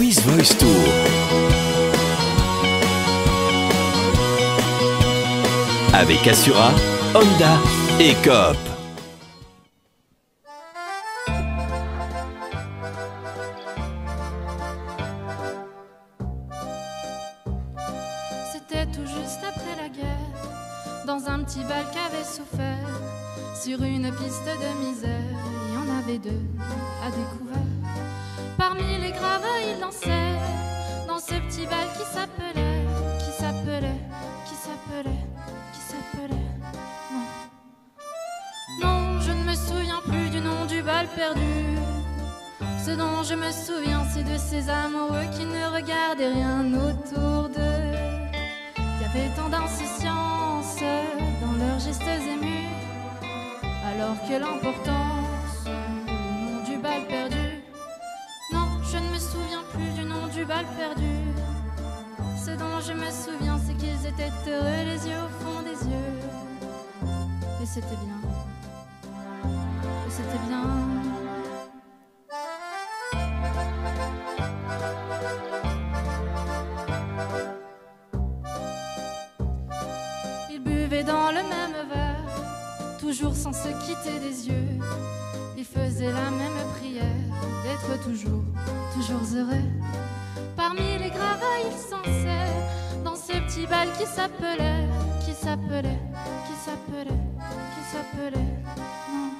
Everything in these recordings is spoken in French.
Voice Tour. Avec Assura, Honda et Coop. C'était tout juste après la guerre, dans un petit bal qu'avait souffert, sur une piste de misère, il y en avait deux à découvert. Parmi les gravats, ils dansaient, dans ce petit bal qui s'appelait, qui s'appelait, qui s'appelait, qui s'appelait. Non. Non, je ne me souviens plus du nom du bal perdu. Ce dont je me souviens, c'est de ces amoureux qui ne regardaient rien autour d'eux. Il y avait tant d'insouciance dans leurs gestes émus, alors que l'importance, je me souviens, c'est qu'ils étaient heureux, les yeux au fond des yeux. Et c'était bien. Et c'était bien. Ils buvaient dans le même verre, toujours sans se quitter des yeux. Ils faisaient la même prière d'être toujours, toujours heureux. Parmi les gravats, ils ce qui s'appelait, qui s'appelait, qui s'appelait, qui s'appelait. Non.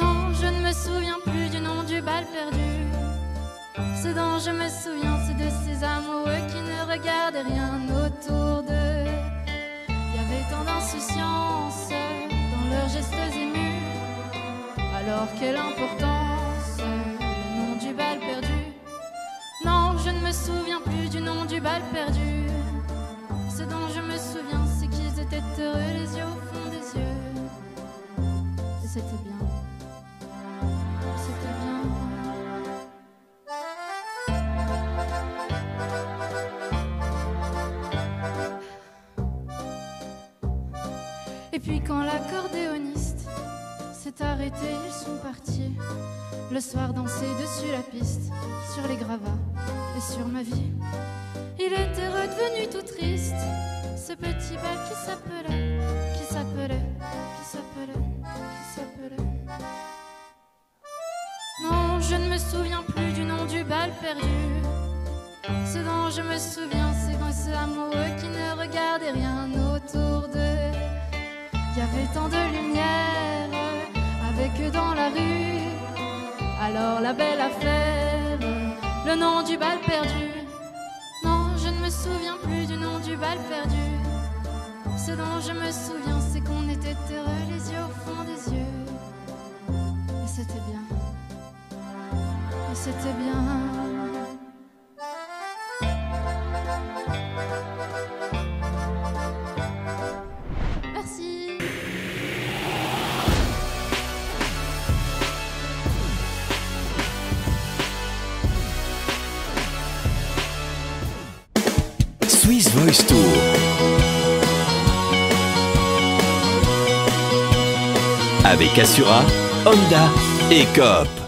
Non, je ne me souviens plus du nom du bal perdu. Ce dont je me souviens, c'est de ces amoureux qui ne regardaient rien autour d'eux. Il y avait tant d'insouciance dans leurs gestes émus, alors quelle importance le nom du bal perdu. Non, je ne me souviens Et puis quand l'accordéoniste s'est arrêté, ils sont partis. Le soir danser dessus la piste, sur les gravats et sur ma vie. Il était redevenu tout triste, ce petit bal qui s'appelait, qui s'appelait, qui s'appelait, qui s'appelait. Non, je ne me souviens plus du nom du bal perdu. Ce dont je me souviens, c'est quand ce amoureux qui ne regardait rien autour d'eux. Avait tant de lumière avec eux dans la rue. Alors la belle affaire, le nom du bal perdu. Non, je ne me souviens plus du nom du bal perdu. Ce dont je me souviens, c'est qu'on était heureux, les yeux au fond des yeux. Et c'était bien. Et c'était bien. Voice Tour. Avec Assura, Honda et Coop.